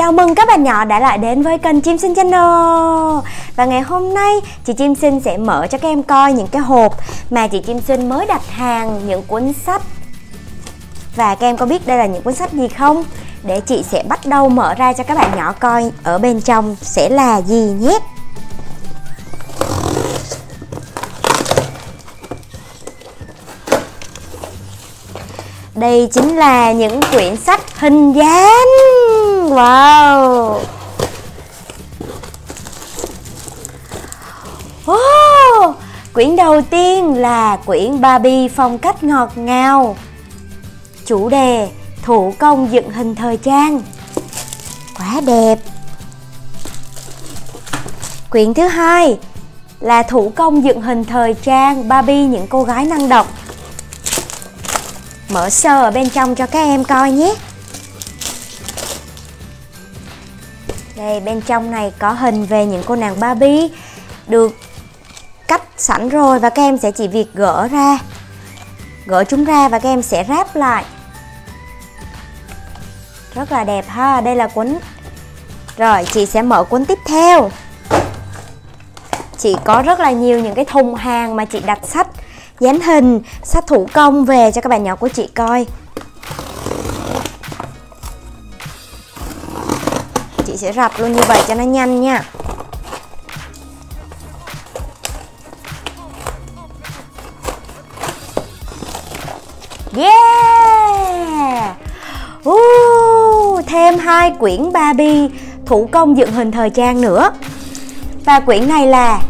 Chào mừng các bạn nhỏ đã lại đến với kênh Chim Sinh Channel. Và ngày hôm nay, chị Chim Sinh sẽ mở cho các em coi những cái hộp mà chị Chim Sinh mới đặt hàng, những cuốn sách. Và các em có biết đây là những cuốn sách gì không? Để chị sẽ bắt đầu mở ra cho các bạn nhỏ coi ở bên trong sẽ là gì nhé. Đây chính là những quyển sách hình dáng. Wow. Oh, Quyển đầu tiên là quyển Barbie phong cách ngọt ngào. Chủ đề thủ công dựng hình thời trang. Quá đẹp. Quyển thứ hai là thủ công dựng hình thời trang Barbie những cô gái năng động. Mở sơ ở bên trong cho các em coi nhé. Đây bên trong này có hình về những cô nàng Barbie Được cắt sẵn rồi và các em sẽ chỉ việc gỡ ra Gỡ chúng ra và các em sẽ ráp lại. Rất là đẹp ha, đây là cuốn. Rồi chị sẽ mở cuốn tiếp theo. Chị có rất là nhiều những cái thùng hàng mà chị đặt sách dán hình, sách thủ công về cho các bạn nhỏ của chị coi. Sẽ rập luôn như vậy cho nó nhanh nha. Yeah! Uh, thêm hai quyển Barbie thủ công dựng hình thời trang nữa. Và quyển này là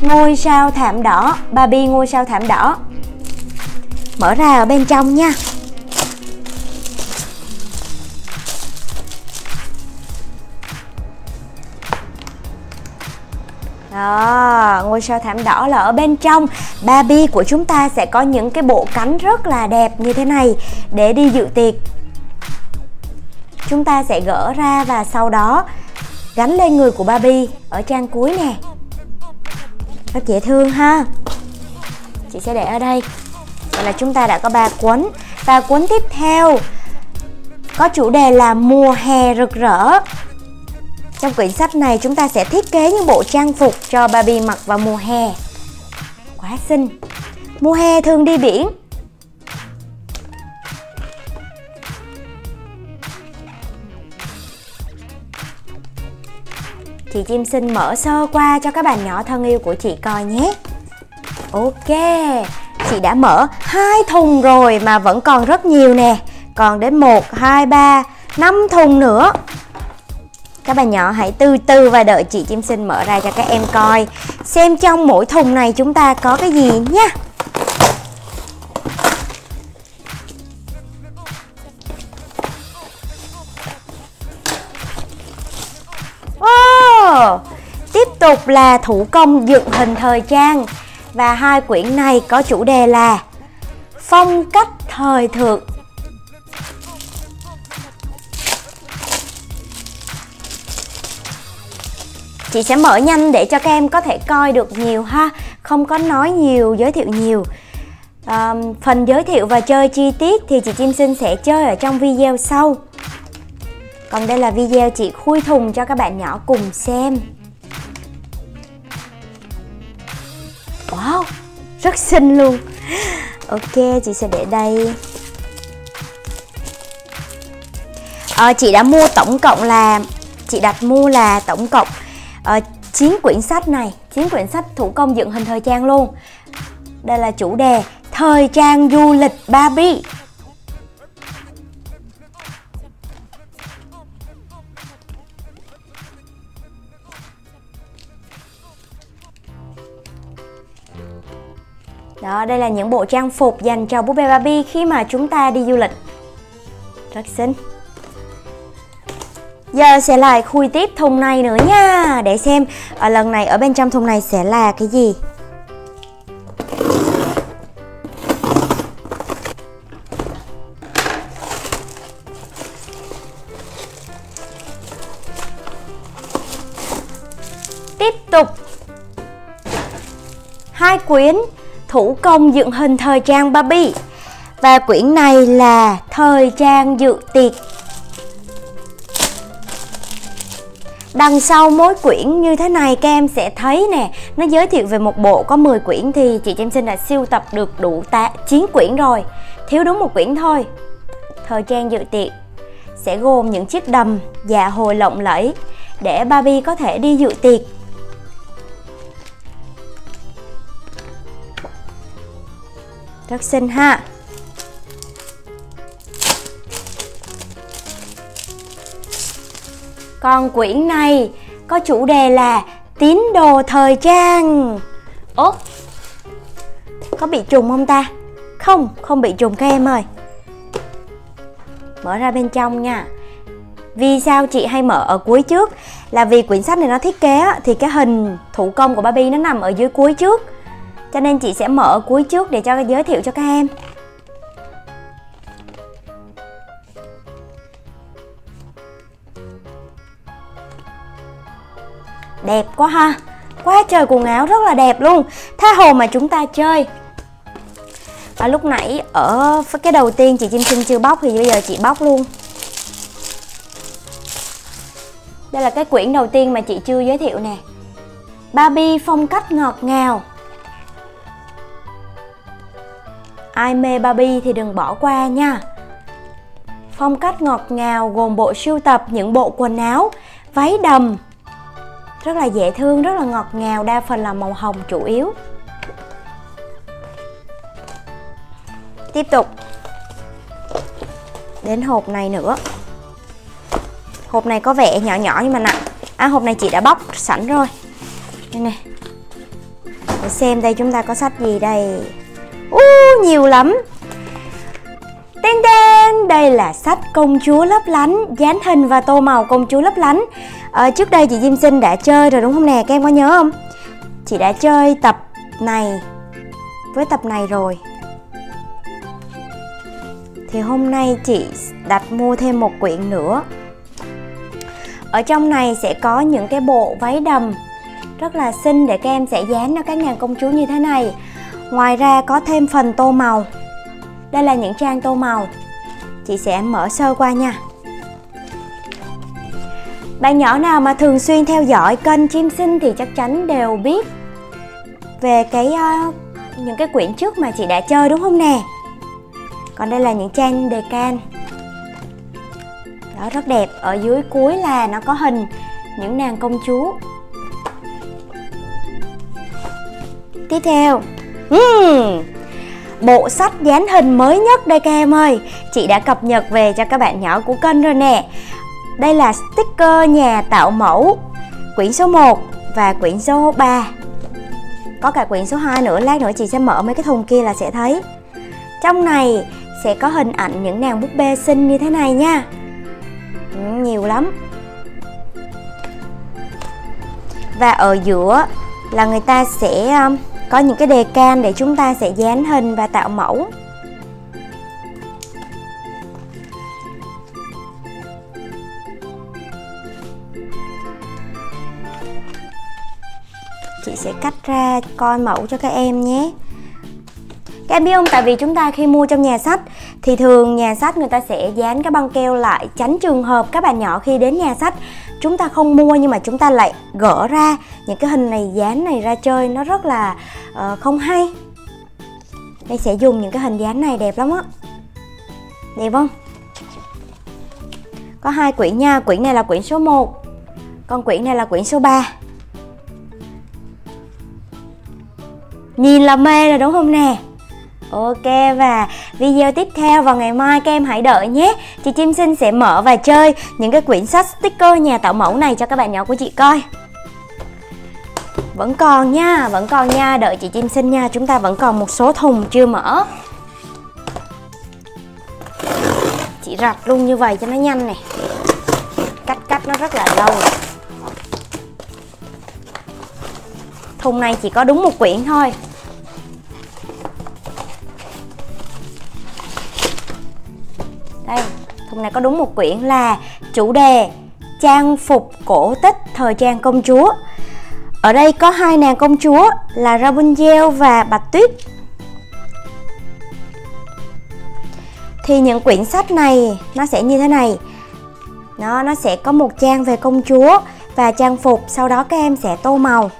ngôi sao thảm đỏ Barbie ngôi sao thảm đỏ. Mở ra ở bên trong nha. Đó, ngôi sao thảm đỏ là ở bên trong. Barbie của chúng ta sẽ có những cái bộ cánh rất là đẹp như thế này. Để đi dự tiệc Chúng ta sẽ gỡ ra và sau đó gắn lên người của Barbie ở trang cuối nè. Rất dễ thương ha. Chị sẽ để ở đây. Vậy là chúng ta đã có ba cuốn. Và cuốn tiếp theo có chủ đề là mùa hè rực rỡ trong quyển sách này chúng ta sẽ thiết kế những bộ trang phục cho Barbie mặc vào mùa hè. Quá xinh. Mùa hè thường đi biển. Chị Chim xin mở sơ qua cho các bạn nhỏ thân yêu của chị coi nhé. Ok, chị đã mở hai thùng rồi mà vẫn còn rất nhiều nè. Còn đến 1, 2, 3, 5 thùng nữa. Các bạn nhỏ hãy từ từ và đợi chị Chim Sinh mở ra cho các em coi. Xem trong mỗi thùng này chúng ta có cái gì nhé Tiếp tục là thủ công dựng hình thời trang. Và hai quyển này có chủ đề là Phong cách thời thượng. Chị sẽ mở nhanh để cho các em có thể coi được nhiều ha. Không có nói nhiều, giới thiệu nhiều. À, Phần giới thiệu và chơi chi tiết thì chị Chim Sinh sẽ chơi ở trong video sau. Còn đây là video chị khui thùng cho các bạn nhỏ cùng xem. Wow, rất xinh luôn. Ok, chị sẽ để đây. À, Chị đã mua tổng cộng là Chị đặt mua là tổng cộng uh, quyển sách này chín quyển sách thủ công dựng hình thời trang luôn. Đây là chủ đề Thời trang du lịch Barbie Đó, đây là những bộ trang phục dành cho búp bê Barbie khi mà chúng ta đi du lịch. Rất xinh. Giờ sẽ lại khui tiếp thùng này nữa nha. Để xem ở lần này ở bên trong thùng này sẽ là cái gì. Tiếp tục. Hai quyển thủ công dựng hình thời trang Barbie. Và quyển này là thời trang dự tiệc. Đằng sau mỗi quyển như thế này, các em sẽ thấy nè, nó giới thiệu về một bộ có 10 quyển thì chị Trâm Sinh đã siêu tập được đủ 9 quyển rồi. Thiếu đúng một quyển thôi. Thời trang dự tiệc sẽ gồm những chiếc đầm dạ hồi lộng lẫy để Barbie có thể đi dự tiệc. Rất xinh ha. Còn quyển này có chủ đề là tín đồ thời trang. Ố, có bị trùng không ta? Không, không bị trùng các em ơi. Mở ra bên trong nha. Vì sao chị hay mở ở cuối trước? Là vì quyển sách này nó thiết kế thì cái hình thủ công của Barbie nó nằm ở dưới cuối trước. Cho nên chị sẽ mở ở cuối trước để cho giới thiệu cho các em. Đẹp quá ha. Quá trời quần áo rất là đẹp luôn. Tha hồ mà chúng ta chơi. Và lúc nãy ở cái đầu tiên chị Chim chim chưa bóc thì bây giờ chị bóc luôn. Đây là cái quyển đầu tiên mà chị chưa giới thiệu nè. Barbie phong cách ngọt ngào. Ai mê Barbie thì đừng bỏ qua nha. Phong cách ngọt ngào gồm bộ sưu tập những bộ quần áo, váy đầm, rất là dễ thương rất là ngọt ngào đa phần là màu hồng chủ yếu. Tiếp tục. Đến hộp này nữa. Hộp này có vẻ nhỏ nhỏ nhưng mà nặng. À hộp này chị đã bóc sẵn rồi. Đây nè. Để xem đây chúng ta có sách gì đây. Uh, nhiều lắm. Tên tên, đây là sách công chúa lấp lánh, dán hình và tô màu công chúa lấp lánh à, Trước đây chị Diêm Sinh đã chơi rồi đúng không nè, các em có nhớ không? Chị đã chơi tập này với tập này rồi. Thì hôm nay chị đặt mua thêm một quyển nữa. Ở trong này sẽ có những cái bộ váy đầm rất là xinh để các em sẽ dán cho các nàng công chúa như thế này. Ngoài ra có thêm phần tô màu. Đây là những trang tô màu. Chị sẽ mở sơ qua nha. Bạn nhỏ nào mà thường xuyên theo dõi kênh chim sinh thì chắc chắn đều biết về cái uh, những cái quyển trước mà chị đã chơi đúng không nè? Còn đây là những trang đề can. Đó rất đẹp. Ở dưới cuối là nó có hình những nàng công chúa. Tiếp theo. Uhm, bộ sách dán hình mới nhất đây các em ơi. Chị đã cập nhật về cho các bạn nhỏ của kênh rồi nè. Đây là sticker nhà tạo mẫu Quyển số 1 và quyển số 3 Có cả quyển số 2 nữa, lát nữa chị sẽ mở mấy cái thùng kia là sẽ thấy. Trong này sẽ có hình ảnh những nàng búp bê xinh như thế này nha. Ừ, Nhiều lắm. Và ở giữa là người ta sẽ um, có những cái đề can để chúng ta sẽ dán hình và tạo mẫu. Sẽ cắt ra coi mẫu cho các em nhé. Các em biết không? Tại vì chúng ta khi mua trong nhà sách thì thường nhà sách người ta sẽ dán cái băng keo lại tránh trường hợp các bạn nhỏ khi đến nhà sách chúng ta không mua nhưng mà chúng ta lại gỡ ra. Những cái hình này dán này ra chơi nó rất là uh, không hay. Đây sẽ dùng những cái hình dán này đẹp lắm á. Đẹp không? Có hai quyển nha quyển này là quyển số 1 còn quyển này là quyển số 3 nhìn là mê rồi đúng không nè? Ok và video tiếp theo vào ngày mai các em hãy đợi nhé. Chị Chim Sinh sẽ mở và chơi những cái quyển sách sticker nhà tạo mẫu này cho các bạn nhỏ của chị coi. Vẫn còn nha, vẫn còn nha, đợi chị Chim Sinh nha Chúng ta vẫn còn một số thùng chưa mở. Chị rạch luôn như vậy cho nó nhanh nè Cách cách nó rất là lâu. Thùng này chỉ có đúng một quyển thôi. Này, có đúng một quyển là chủ đề trang phục cổ tích thời trang công chúa. Ở đây có hai nàng công chúa là Rapunzel và Bạch Tuyết. Thì những quyển sách này nó sẽ như thế này. Nó nó sẽ có một trang về công chúa và trang phục, sau đó các em sẽ tô màu.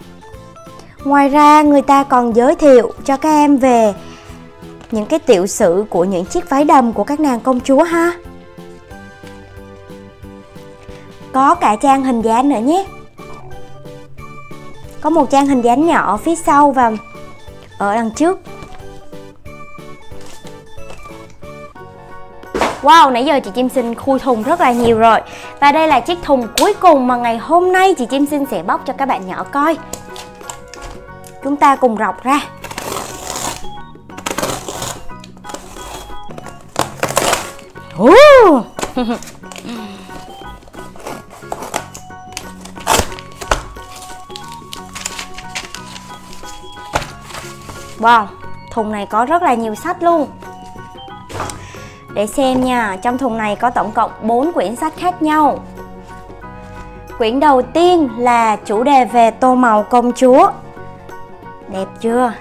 Ngoài ra, người ta còn giới thiệu cho các em về những cái tiểu sử của những chiếc váy đầm của các nàng công chúa ha có cả trang hình dáng nữa nhé. Có một trang hình dáng nhỏ phía sau và ở đằng trước. Wow, nãy giờ chị Chim Sinh khui thùng rất là nhiều rồi. Và đây là chiếc thùng cuối cùng mà ngày hôm nay chị Chim Sinh sẽ bóc cho các bạn nhỏ coi. Chúng ta cùng rọc ra. Wow, thùng này có rất là nhiều sách luôn. Để xem nha, trong thùng này có tổng cộng 4 quyển sách khác nhau. Quyển đầu tiên là chủ đề về tô màu công chúa. Đẹp chưa?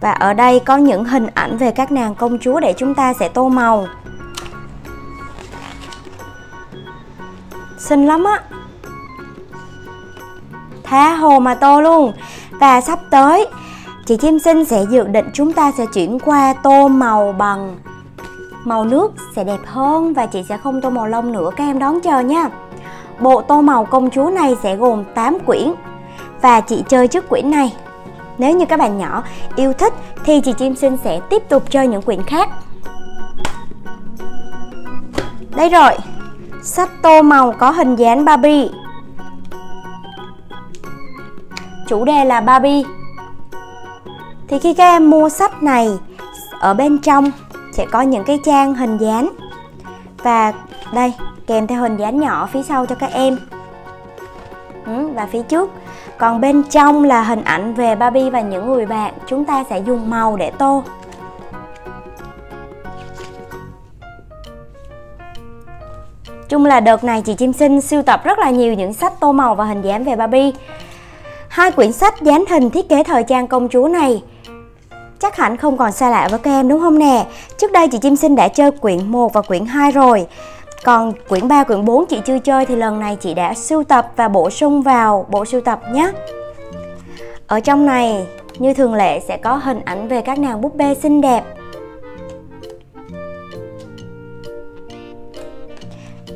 Và ở đây có những hình ảnh về các nàng công chúa để chúng ta sẽ tô màu. Xinh lắm á. Tha hồ mà tô luôn. Và sắp tới Chị Chim Sinh sẽ dự định chúng ta sẽ chuyển qua tô màu bằng màu nước sẽ đẹp hơn và chị sẽ không tô màu lông nữa các em đón chờ nha. Bộ tô màu công chúa này sẽ gồm 8 quyển và chị chơi trước quyển này. Nếu như các bạn nhỏ yêu thích thì chị Chim Sinh sẽ tiếp tục chơi những quyển khác. Đây rồi, sách tô màu có hình dáng Barbie. Chủ đề là Barbie thì khi các em mua sách này ở bên trong sẽ có những cái trang hình dáng. Và đây kèm theo hình dáng nhỏ phía sau cho các em. Ừ, và phía trước. Còn bên trong là hình ảnh về Barbie và những người bạn. Chúng ta sẽ dùng màu để tô. Chung là đợt này chị Chim Sinh siêu tập rất là nhiều những sách tô màu và hình dáng về Barbie. Hai quyển sách dán hình thiết kế thời trang công chúa này Chắc hẳn không còn xa lạ với các em đúng không nè? Trước đây chị Chim Sinh đã chơi quyển 1 và quyển 2 rồi. Còn quyển 3, quyển 4 chị chưa chơi thì lần này chị đã sưu tập và bổ sung vào bộ sưu tập nhé Ở trong này như thường lệ sẽ có hình ảnh về các nàng búp bê xinh đẹp.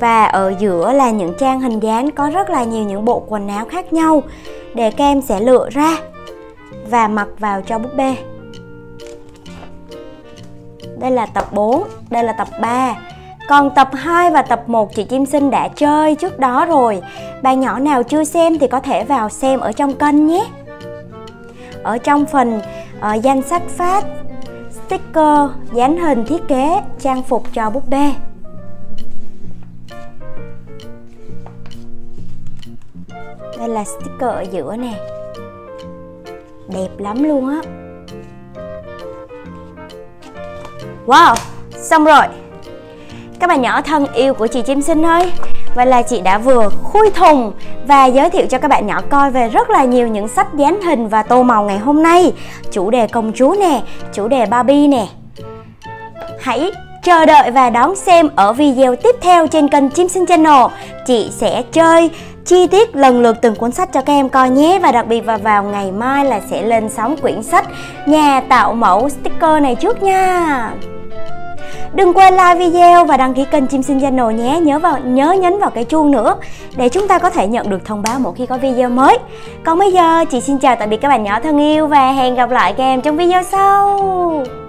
Và ở giữa là những trang hình dáng có rất là nhiều những bộ quần áo khác nhau Để các em sẽ lựa ra và mặc vào cho búp bê đây là tập 4, đây là tập 3 Còn tập 2 và tập 1 chị Chim Sinh đã chơi trước đó rồi. Bạn nhỏ nào chưa xem thì có thể vào xem ở trong kênh nhé. Ở trong phần uh, danh sách phát Sticker, dán hình thiết kế, trang phục cho búp bê. Đây là sticker ở giữa nè. Đẹp lắm luôn á. Wow, xong rồi. Các bạn nhỏ thân yêu của chị Chim Sinh ơi Vậy là chị đã vừa khui thùng và giới thiệu cho các bạn nhỏ coi về rất là nhiều những sách dán hình và tô màu ngày hôm nay. Chủ đề công chúa nè, chủ đề Barbie nè. Hãy chờ đợi và đón xem ở video tiếp theo trên kênh Chim Sinh Channel. Chị sẽ chơi chi tiết lần lượt từng cuốn sách cho các em coi nhé Và đặc biệt vào vào ngày mai là sẽ lên sóng quyển sách Nhà tạo mẫu sticker này trước nha. Đừng quên like video và đăng ký kênh Chim Sinh Channel nhé. Nhớ vào, nhớ nhấn vào cái chuông nữa Để chúng ta có thể nhận được thông báo mỗi khi có video mới. Còn bây giờ, chị xin chào tạm biệt các bạn nhỏ thân yêu Và hẹn gặp lại các em trong video sau.